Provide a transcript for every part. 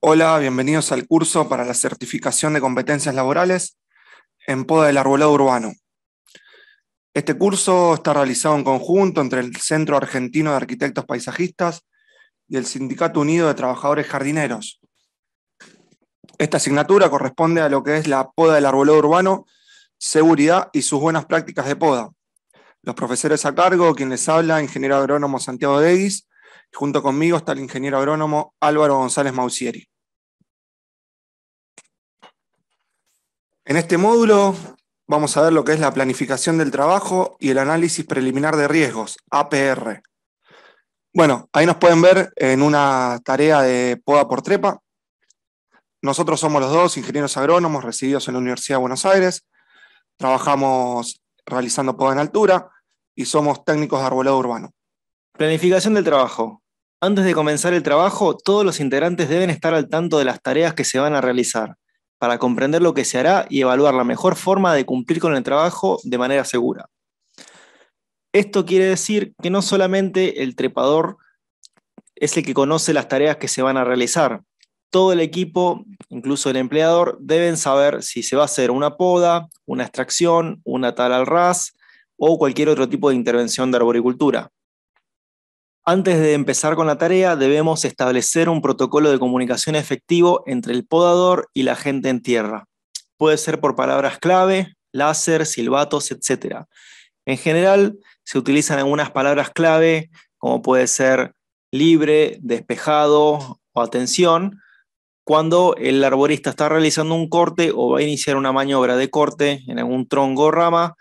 Hola, bienvenidos al curso para la certificación de competencias laborales en poda del arbolado urbano. Este curso está realizado en conjunto entre el Centro Argentino de Arquitectos Paisajistas y el Sindicato Unido de Trabajadores Jardineros. Esta asignatura corresponde a lo que es la poda del arbolado urbano, seguridad y sus buenas prácticas de poda. Los profesores a cargo, quien les habla, ingeniero agrónomo Santiago Deguis, Junto conmigo está el ingeniero agrónomo Álvaro González Mausieri. En este módulo vamos a ver lo que es la planificación del trabajo y el análisis preliminar de riesgos, APR. Bueno, ahí nos pueden ver en una tarea de poda por trepa. Nosotros somos los dos ingenieros agrónomos recibidos en la Universidad de Buenos Aires. Trabajamos realizando poda en altura y somos técnicos de arbolado urbano. Planificación del trabajo. Antes de comenzar el trabajo, todos los integrantes deben estar al tanto de las tareas que se van a realizar, para comprender lo que se hará y evaluar la mejor forma de cumplir con el trabajo de manera segura. Esto quiere decir que no solamente el trepador es el que conoce las tareas que se van a realizar, todo el equipo, incluso el empleador, deben saber si se va a hacer una poda, una extracción, una tal al ras o cualquier otro tipo de intervención de arboricultura. Antes de empezar con la tarea, debemos establecer un protocolo de comunicación efectivo entre el podador y la gente en tierra. Puede ser por palabras clave, láser, silbatos, etc. En general, se utilizan algunas palabras clave, como puede ser libre, despejado o atención, cuando el arborista está realizando un corte o va a iniciar una maniobra de corte en algún tronco o rama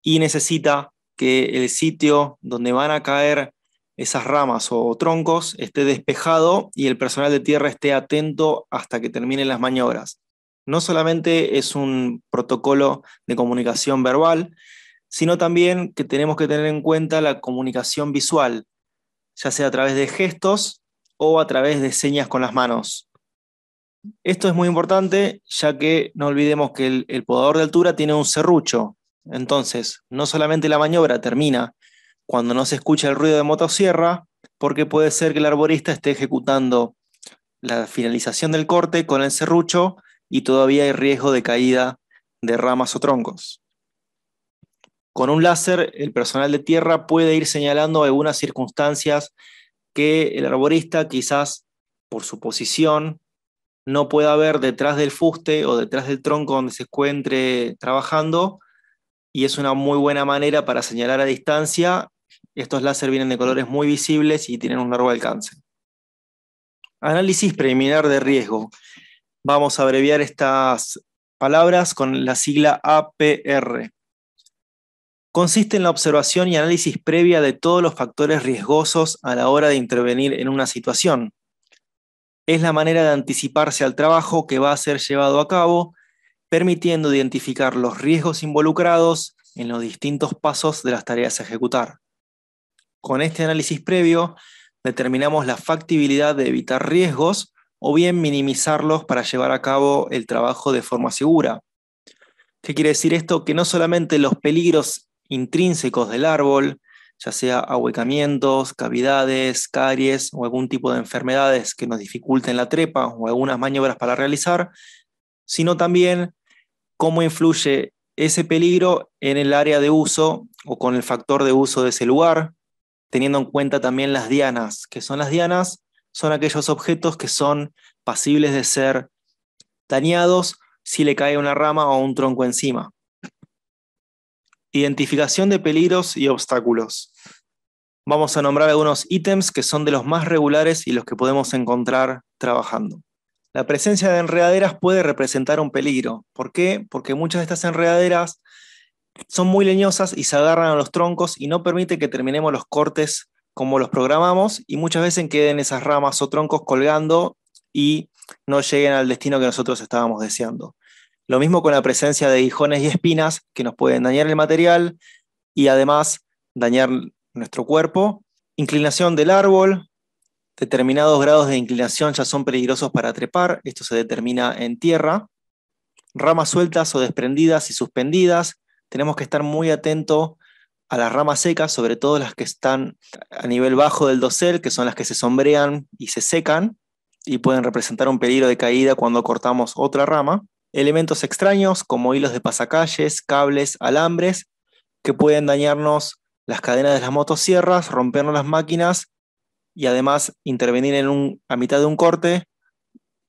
y necesita que el sitio donde van a caer esas ramas o troncos esté despejado y el personal de tierra esté atento hasta que terminen las maniobras. No solamente es un protocolo de comunicación verbal, sino también que tenemos que tener en cuenta la comunicación visual, ya sea a través de gestos o a través de señas con las manos. Esto es muy importante ya que no olvidemos que el, el podador de altura tiene un serrucho, entonces no solamente la maniobra termina cuando no se escucha el ruido de motosierra, porque puede ser que el arborista esté ejecutando la finalización del corte con el serrucho y todavía hay riesgo de caída de ramas o troncos. Con un láser, el personal de tierra puede ir señalando algunas circunstancias que el arborista quizás por su posición no pueda ver detrás del fuste o detrás del tronco donde se encuentre trabajando y es una muy buena manera para señalar a distancia estos láser vienen de colores muy visibles y tienen un largo alcance. Análisis preliminar de riesgo. Vamos a abreviar estas palabras con la sigla APR. Consiste en la observación y análisis previa de todos los factores riesgosos a la hora de intervenir en una situación. Es la manera de anticiparse al trabajo que va a ser llevado a cabo, permitiendo identificar los riesgos involucrados en los distintos pasos de las tareas a ejecutar. Con este análisis previo determinamos la factibilidad de evitar riesgos o bien minimizarlos para llevar a cabo el trabajo de forma segura. ¿Qué quiere decir esto? Que no solamente los peligros intrínsecos del árbol, ya sea ahuecamientos, cavidades, caries o algún tipo de enfermedades que nos dificulten la trepa o algunas maniobras para realizar, sino también cómo influye ese peligro en el área de uso o con el factor de uso de ese lugar, teniendo en cuenta también las dianas. que son las dianas? Son aquellos objetos que son pasibles de ser dañados si le cae una rama o un tronco encima. Identificación de peligros y obstáculos. Vamos a nombrar algunos ítems que son de los más regulares y los que podemos encontrar trabajando. La presencia de enredaderas puede representar un peligro. ¿Por qué? Porque muchas de estas enredaderas son muy leñosas y se agarran a los troncos y no permite que terminemos los cortes como los programamos y muchas veces queden esas ramas o troncos colgando y no lleguen al destino que nosotros estábamos deseando. Lo mismo con la presencia de guijones y espinas que nos pueden dañar el material y además dañar nuestro cuerpo. Inclinación del árbol. Determinados grados de inclinación ya son peligrosos para trepar. Esto se determina en tierra. Ramas sueltas o desprendidas y suspendidas tenemos que estar muy atentos a las ramas secas, sobre todo las que están a nivel bajo del dosel, que son las que se sombrean y se secan, y pueden representar un peligro de caída cuando cortamos otra rama. Elementos extraños como hilos de pasacalles, cables, alambres, que pueden dañarnos las cadenas de las motosierras, rompernos las máquinas y además intervenir en un, a mitad de un corte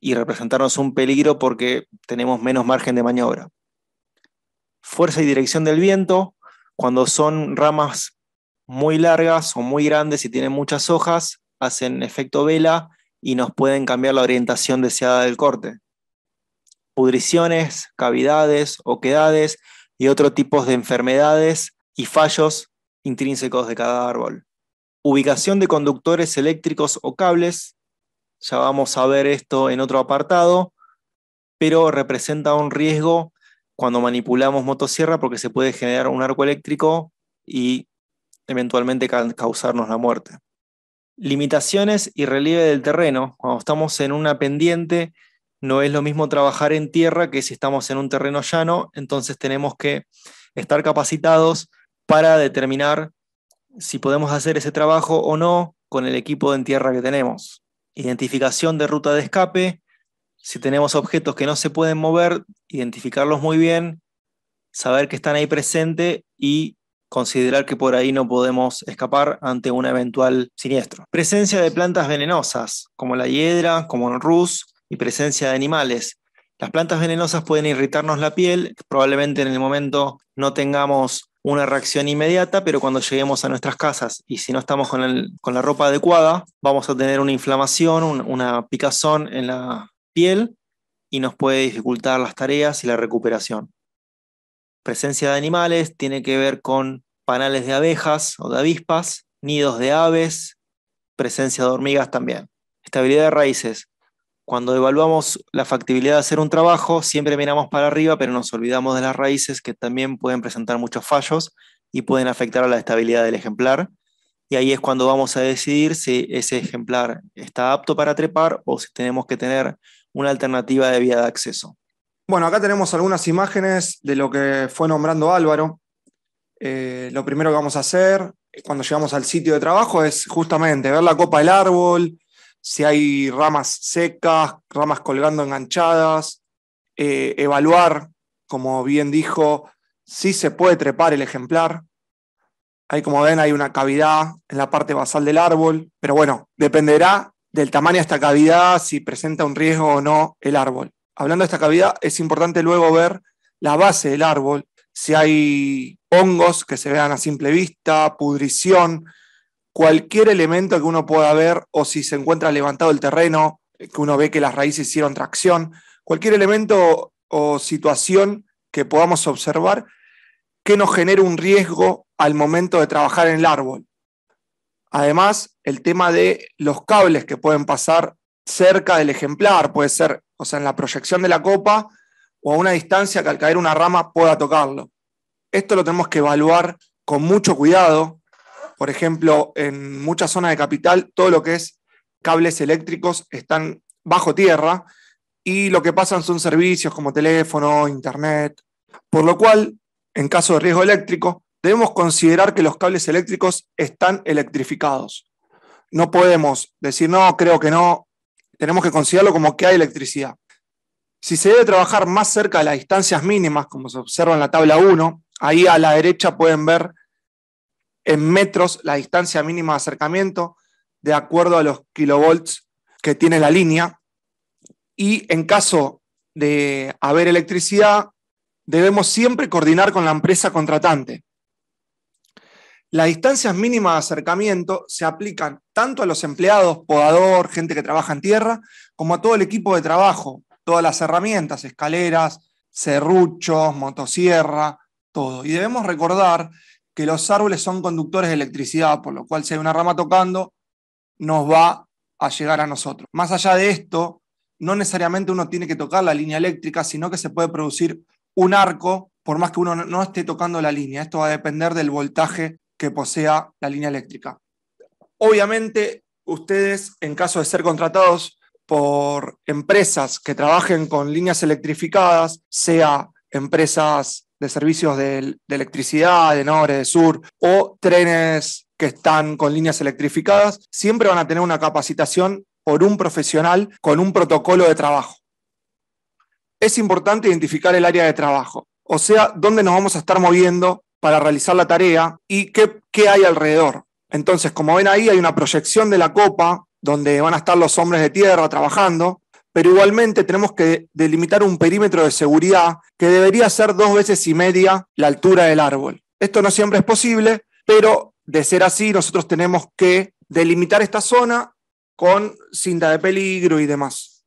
y representarnos un peligro porque tenemos menos margen de maniobra. Fuerza y dirección del viento, cuando son ramas muy largas o muy grandes y tienen muchas hojas, hacen efecto vela y nos pueden cambiar la orientación deseada del corte. Pudriciones, cavidades, oquedades y otros tipos de enfermedades y fallos intrínsecos de cada árbol. Ubicación de conductores eléctricos o cables, ya vamos a ver esto en otro apartado, pero representa un riesgo cuando manipulamos motosierra porque se puede generar un arco eléctrico y eventualmente causarnos la muerte. Limitaciones y relieve del terreno. Cuando estamos en una pendiente, no es lo mismo trabajar en tierra que si estamos en un terreno llano, entonces tenemos que estar capacitados para determinar si podemos hacer ese trabajo o no con el equipo en tierra que tenemos. Identificación de ruta de escape. Si tenemos objetos que no se pueden mover, identificarlos muy bien, saber que están ahí presentes y considerar que por ahí no podemos escapar ante un eventual siniestro. Presencia de plantas venenosas, como la hiedra, como el rus, y presencia de animales. Las plantas venenosas pueden irritarnos la piel, probablemente en el momento no tengamos una reacción inmediata, pero cuando lleguemos a nuestras casas y si no estamos con, la ropa adecuada, vamos a tener una inflamación, una picazón en la y nos puede dificultar las tareas y la recuperación presencia de animales tiene que ver con panales de abejas o de avispas, nidos de aves, presencia de hormigas también. Estabilidad de raíces. Cuando evaluamos la factibilidad de hacer un trabajo, siempre miramos para arriba, pero nos olvidamos de las raíces que también pueden presentar muchos fallos y pueden afectar a la estabilidad del ejemplar. Y ahí es cuando vamos a decidir si ese ejemplar está apto para trepar o si tenemos que tener una alternativa de vía de acceso. Bueno, acá tenemos algunas imágenes de lo que fue nombrando Álvaro. Eh, lo primero que vamos a hacer cuando llegamos al sitio de trabajo es justamente ver la copa del árbol, si hay ramas secas, ramas colgando enganchadas, eh, evaluar, como bien dijo, si se puede trepar el ejemplar. Ahí como ven hay una cavidad en la parte basal del árbol, pero bueno, dependerá del tamaño de esta cavidad, si presenta un riesgo o no el árbol hablando de esta cavidad, es importante luego ver la base del árbol, si hay hongos que se vean a simple vista, pudrición, cualquier elemento que uno pueda ver o si se encuentra levantado el terreno, que uno ve que las raíces hicieron tracción, cualquier elemento o situación que podamos observar que nos genere un riesgo al momento de trabajar en el árbol. Además, el tema de los cables que pueden pasar cerca del ejemplar, puede ser o sea, en la proyección de la copa o a una distancia que al caer una rama pueda tocarlo. Esto lo tenemos que evaluar con mucho cuidado. Por ejemplo, en muchas zonas de capital, todo lo que es cables eléctricos están bajo tierra y lo que pasan son servicios como teléfono, internet. Por lo cual, en caso de riesgo eléctrico, debemos considerar que los cables eléctricos están electrificados. No podemos decir, no, creo que no, tenemos que considerarlo como que hay electricidad. Si se debe trabajar más cerca de las distancias mínimas, como se observa en la tabla 1, ahí a la derecha pueden ver en metros la distancia mínima de acercamiento de acuerdo a los kilovolts que tiene la línea. Y en caso de haber electricidad, debemos siempre coordinar con la empresa contratante. Las distancias mínimas de acercamiento se aplican tanto a los empleados, podador, gente que trabaja en tierra, como a todo el equipo de trabajo, todas las herramientas, escaleras, serruchos, motosierra, todo. Y debemos recordar que los árboles son conductores de electricidad, por lo cual si hay una rama tocando, nos va a llegar a nosotros. Más allá de esto, no necesariamente uno tiene que tocar la línea eléctrica, sino que se puede producir un arco por más que uno no esté tocando la línea. Esto va a depender del voltaje que posea la línea eléctrica. Obviamente, ustedes, en caso de ser contratados por empresas que trabajen con líneas electrificadas, sea empresas de servicios de, electricidad, de norte, de sur, o trenes que están con líneas electrificadas, siempre van a tener una capacitación por un profesional con un protocolo de trabajo. Es importante identificar el área de trabajo, o sea, dónde nos vamos a estar moviendo para realizar la tarea y qué, hay alrededor. Entonces, como ven ahí, hay una proyección de la copa donde van a estar los hombres de tierra trabajando, pero igualmente tenemos que delimitar un perímetro de seguridad que debería ser dos veces y media la altura del árbol. Esto no siempre es posible, pero de ser así, nosotros tenemos que delimitar esta zona con cinta de peligro y demás.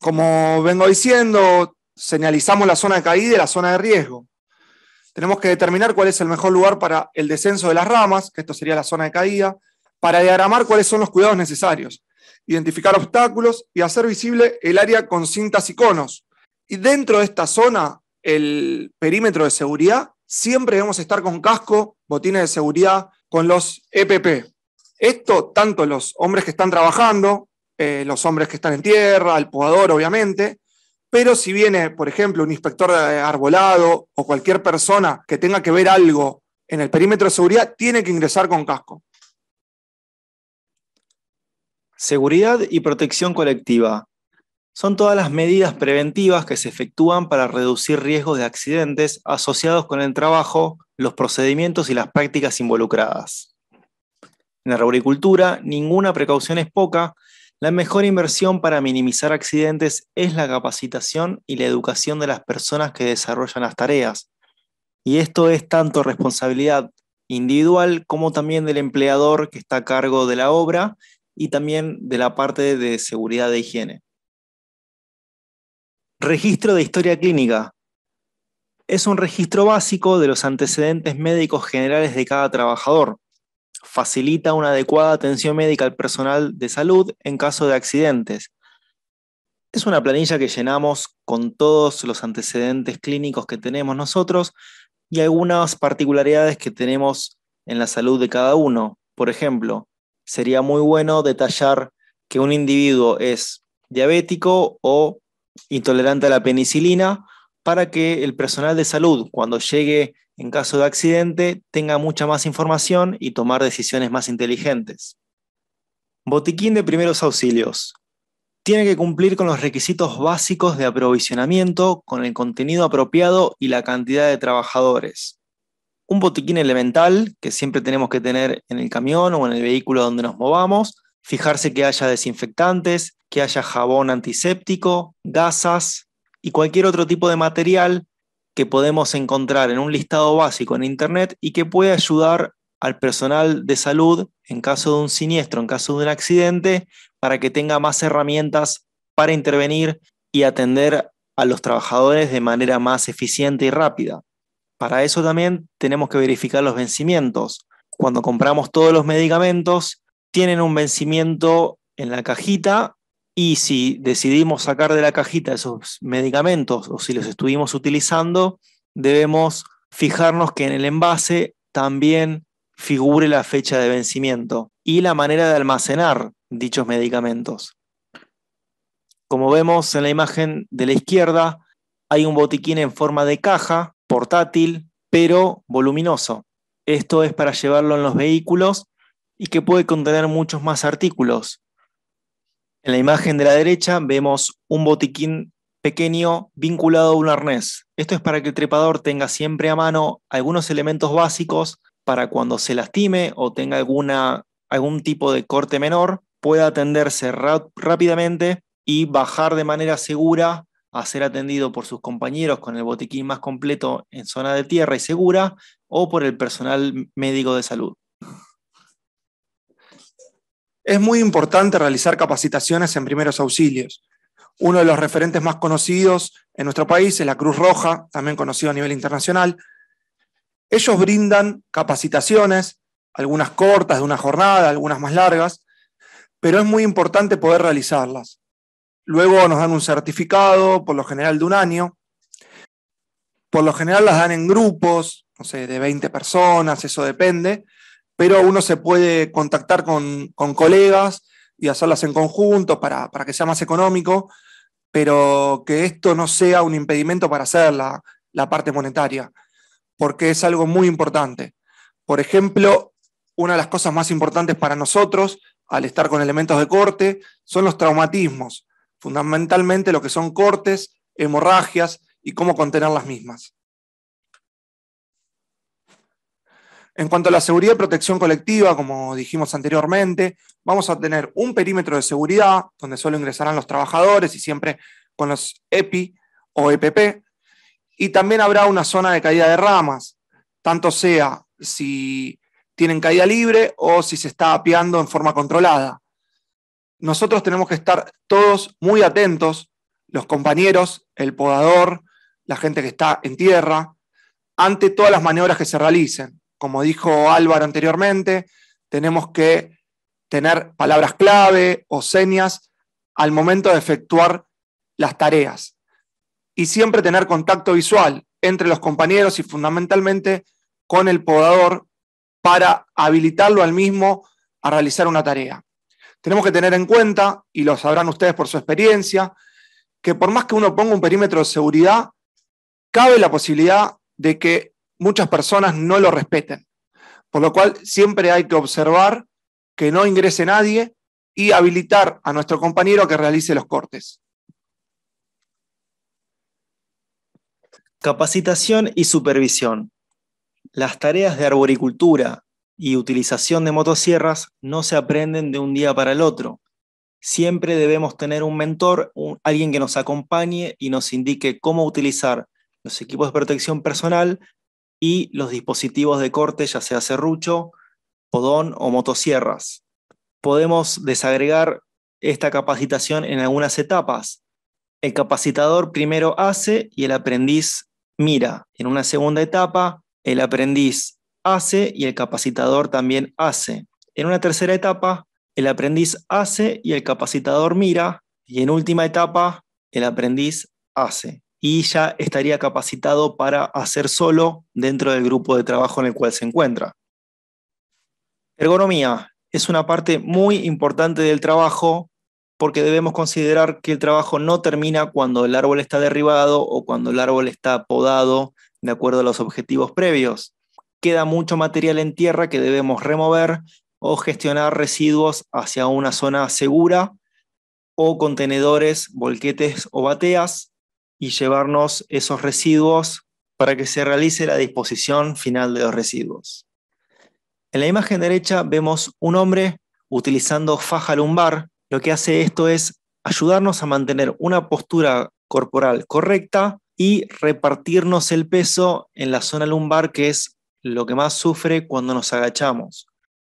Como vengo diciendo, señalizamos la zona de caída y la zona de riesgo. Tenemos que determinar cuál es el mejor lugar para el descenso de las ramas, que esto sería la zona de caída, para diagramar cuáles son los cuidados necesarios, identificar obstáculos y hacer visible el área con cintas y conos. Y dentro de esta zona, el perímetro de seguridad, siempre debemos estar con casco, botines de seguridad, con los EPP. Esto, tanto los hombres que están trabajando, eh, los hombres que están en tierra, el podador, obviamente, pero si viene, por ejemplo, un inspector de arbolado o cualquier persona que tenga que ver algo en el perímetro de seguridad, tiene que ingresar con casco. Seguridad y protección colectiva. Son todas las medidas preventivas que se efectúan para reducir riesgos de accidentes asociados con el trabajo, los procedimientos y las prácticas involucradas. En la arboricultura, ninguna precaución es poca la mejor inversión para minimizar accidentes es la capacitación y la educación de las personas que desarrollan las tareas. Y esto es tanto responsabilidad individual como también del empleador que está a cargo de la obra y también de la parte de seguridad de higiene. Registro de historia clínica. Es un registro básico de los antecedentes médicos generales de cada trabajador facilita una adecuada atención médica al personal de salud en caso de accidentes. Es una planilla que llenamos con todos los antecedentes clínicos que tenemos nosotros y algunas particularidades que tenemos en la salud de cada uno. Por ejemplo, sería muy bueno detallar que un individuo es diabético o intolerante a la penicilina para que el personal de salud, cuando llegue en caso de accidente, tenga mucha más información y tomar decisiones más inteligentes. Botiquín de primeros auxilios. Tiene que cumplir con los requisitos básicos de aprovisionamiento, con el contenido apropiado y la cantidad de trabajadores. Un botiquín elemental que siempre tenemos que tener en el camión o en el vehículo donde nos movamos, fijarse que haya desinfectantes, que haya jabón antiséptico, gasas y cualquier otro tipo de material que podemos encontrar en un listado básico en Internet y que puede ayudar al personal de salud en caso de un siniestro, en caso de un accidente, para que tenga más herramientas para intervenir y atender a los trabajadores de manera más eficiente y rápida. Para eso también tenemos que verificar los vencimientos. Cuando compramos todos los medicamentos, tienen un vencimiento en la cajita y si decidimos sacar de la cajita esos medicamentos o si los estuvimos utilizando, debemos fijarnos que en el envase también figure la fecha de vencimiento y la manera de almacenar dichos medicamentos. Como vemos en la imagen de la izquierda, hay un botiquín en forma de caja, portátil, pero voluminoso. Esto es para llevarlo en los vehículos y que puede contener muchos más artículos, en la imagen de la derecha vemos un botiquín pequeño vinculado a un arnés. Esto es para que el trepador tenga siempre a mano algunos elementos básicos para cuando se lastime o tenga algún tipo de corte menor, pueda atenderse rápidamente y bajar de manera segura a ser atendido por sus compañeros con el botiquín más completo en zona de tierra y segura o por el personal médico de salud. Es muy importante realizar capacitaciones en primeros auxilios. Uno de los referentes más conocidos en nuestro país es la Cruz Roja, también conocido a nivel internacional. Ellos brindan capacitaciones, algunas cortas de una jornada, algunas más largas, pero es muy importante poder realizarlas. Luego nos dan un certificado, por lo general de un año. Por lo general las dan en grupos, no sé, de 20 personas, eso depende, pero uno se puede contactar con, colegas y hacerlas en conjunto para, que sea más económico, pero que esto no sea un impedimento para hacer la, la parte monetaria, porque es algo muy importante. Por ejemplo, una de las cosas más importantes para nosotros al estar con elementos de corte, son los traumatismos, fundamentalmente lo que son cortes, hemorragias y cómo contener las mismas. En cuanto a la seguridad y protección colectiva, como dijimos anteriormente, vamos a tener un perímetro de seguridad donde solo ingresarán los trabajadores y siempre con los EPI o EPP. Y también habrá una zona de caída de ramas, tanto sea si tienen caída libre o si se está apiando en forma controlada. Nosotros tenemos que estar todos muy atentos, los compañeros, el podador, la gente que está en tierra, ante todas las maniobras que se realicen como dijo Álvaro anteriormente, tenemos que tener palabras clave o señas al momento de efectuar las tareas. Y siempre tener contacto visual entre los compañeros y fundamentalmente con el podador para habilitarlo al mismo a realizar una tarea. Tenemos que tener en cuenta, y lo sabrán ustedes por su experiencia, que por más que uno ponga un perímetro de seguridad, cabe la posibilidad de que muchas personas no lo respeten. Por lo cual siempre hay que observar que no ingrese nadie y habilitar a nuestro compañero que realice los cortes. Capacitación y supervisión. Las tareas de arboricultura y utilización de motosierras no se aprenden de un día para el otro. Siempre debemos tener un mentor, alguien que nos acompañe y nos indique cómo utilizar los equipos de protección personal y los dispositivos de corte, ya sea serrucho, podón o motosierras. Podemos desagregar esta capacitación en algunas etapas. El capacitador primero hace y el aprendiz mira. En una segunda etapa, el aprendiz hace y el capacitador también hace. En una tercera etapa, el aprendiz hace y el capacitador mira. Y en última etapa, el aprendiz hace y ya estaría capacitado para hacer solo dentro del grupo de trabajo en el cual se encuentra. Ergonomía es una parte muy importante del trabajo porque debemos considerar que el trabajo no termina cuando el árbol está derribado o cuando el árbol está podado de acuerdo a los objetivos previos. Queda mucho material en tierra que debemos remover o gestionar residuos hacia una zona segura o contenedores, volquetes o bateas y llevarnos esos residuos para que se realice la disposición final de los residuos. En la imagen derecha vemos un hombre utilizando faja lumbar. Lo que hace esto es ayudarnos a mantener una postura corporal correcta y repartirnos el peso en la zona lumbar, que es lo que más sufre cuando nos agachamos.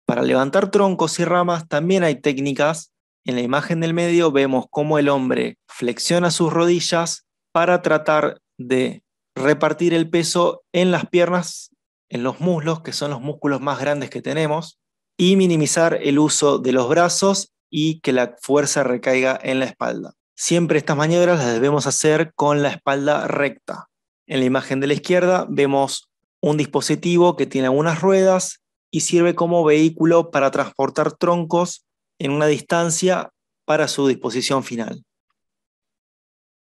Para levantar troncos y ramas también hay técnicas. En la imagen del medio vemos cómo el hombre flexiona sus rodillas para tratar de repartir el peso en las piernas, en los muslos, que son los músculos más grandes que tenemos, y minimizar el uso de los brazos y que la fuerza recaiga en la espalda. Siempre estas maniobras las debemos hacer con la espalda recta. En la imagen de la izquierda vemos un dispositivo que tiene algunas ruedas y sirve como vehículo para transportar troncos en una distancia para su disposición final.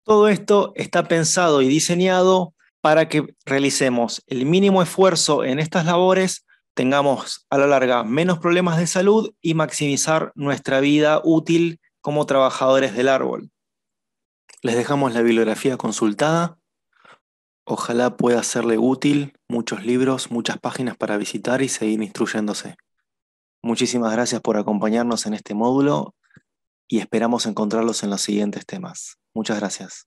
Todo esto está pensado y diseñado para que realicemos el mínimo esfuerzo en estas labores, tengamos a la larga menos problemas de salud y maximizar nuestra vida útil como trabajadores del árbol. Les dejamos la bibliografía consultada. Ojalá pueda serle útil muchos libros, muchas páginas para visitar y seguir instruyéndose. Muchísimas gracias por acompañarnos en este módulo y esperamos encontrarlos en los siguientes temas. Muchas gracias.